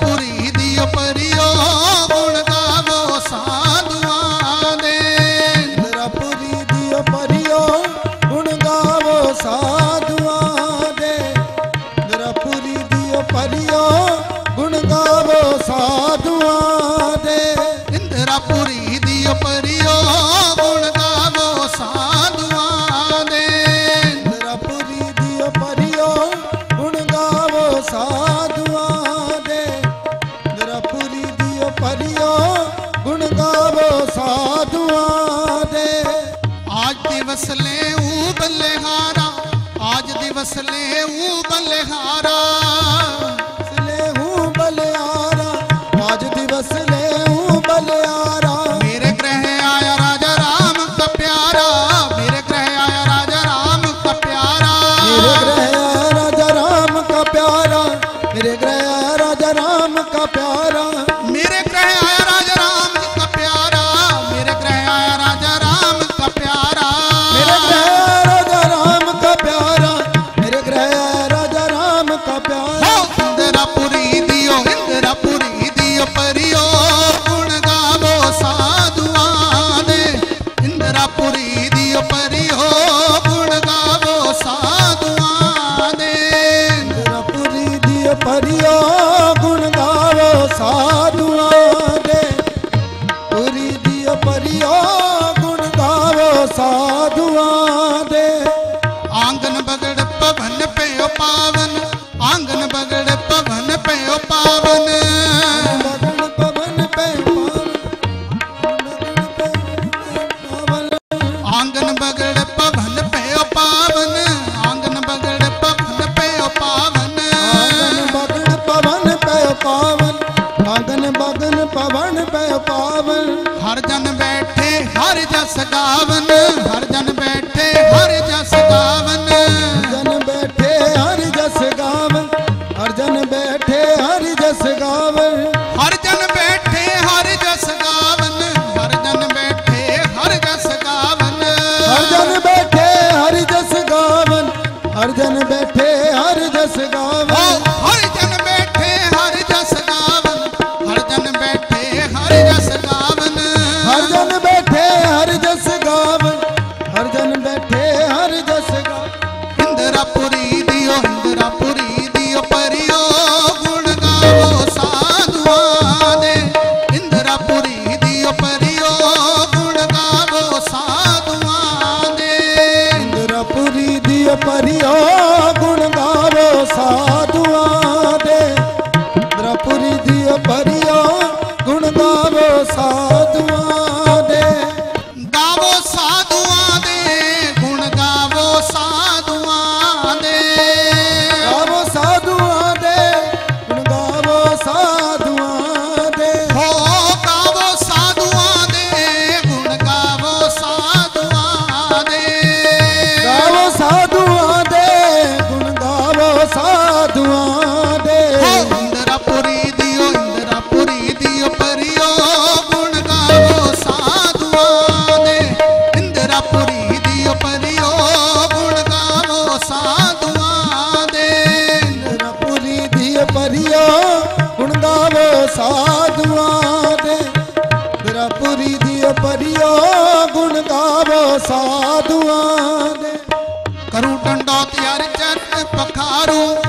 पूरी दिवस ले ऊ बल्लेहारा आज दिवस ले ऊ बल्लेहारा। ले ऊ बल्लेहारा आज दिवस ले ऊ बल्लेहारा। मेरे ग्रह आया राजा राम का प्यारा मेरे ग्रह आया राजा राम का प्यारा। मेरे ग्रह आया राजा राम का प्यारा मेरे ग्रह आया राजा राम का प्यारा। बै पावन। हर जन बैठे हर जस गावन। हर जन बैठे पर ਸਾਧੂਆਂ ਦੇ ਤੇਰਾ ਪੁਰੀ ਦੀ ਪਰਿਓ ਗੁਣ ਗਾਵੋ ਸਾਧੂਆਂ ਦੇ। ਕਰੂ ਡੰਡਾ ਤਿਆਰ ਚੰਨ, ਪਖਾਰੂ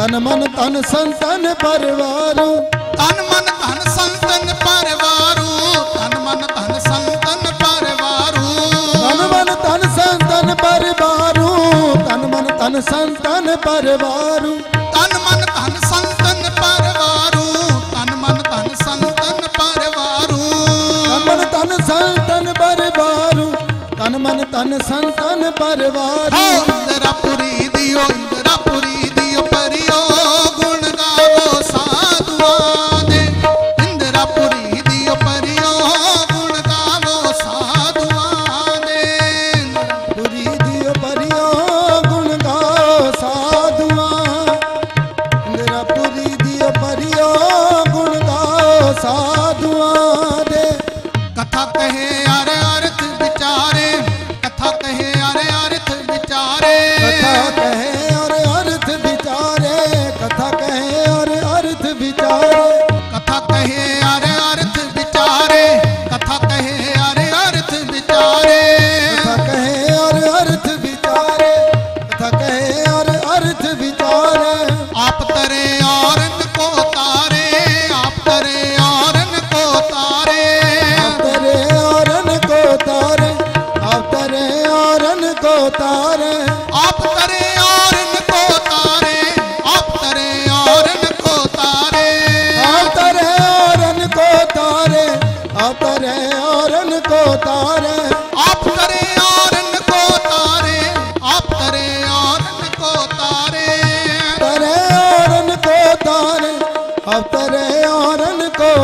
तन मन तन संतन परिवार। तन मन धन संतन परिवार। तन मन धन संतन परिवार। तन मन धन संतन परिवार। तन मन धन संतन परिवार। तन मन धन संतन परिवार। तन मन धन संतन परिवार। तन मन धन संतन परिवार। तन मन धन संतन परिवार। हाँ, इंदिरापुरी दियो इंदिरापुरी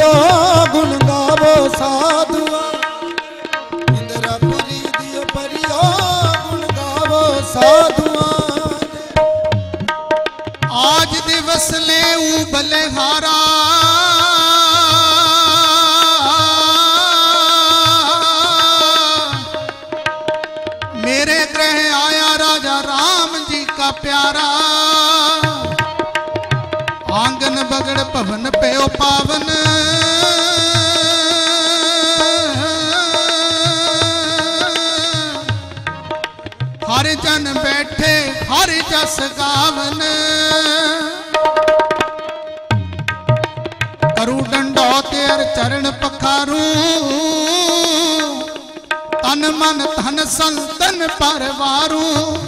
दियो गुण गावो साधुआ इंद्रपुरी दियो परियो गुण गावो साधुआ। आज दिवस ले ऊ बलहारा। मेरे ग्रह आया राजा राम जी का प्यारा। ਆਗਣ ਭਵਨ ਪਿਓ ਪਾਵਨ। ਹਰ ਜਨ ਬੈਠੇ, ਹਰ ਜਸ ਗਾਵਨ। ਕਰੂ ਡੰਡੋ ਤੇਰ ਚਰਨ ਪਖਾਰੂ। ਤਨ ਮਨ ਧਨ ਸੰਤਨ ਪਰਵਾਰੂ।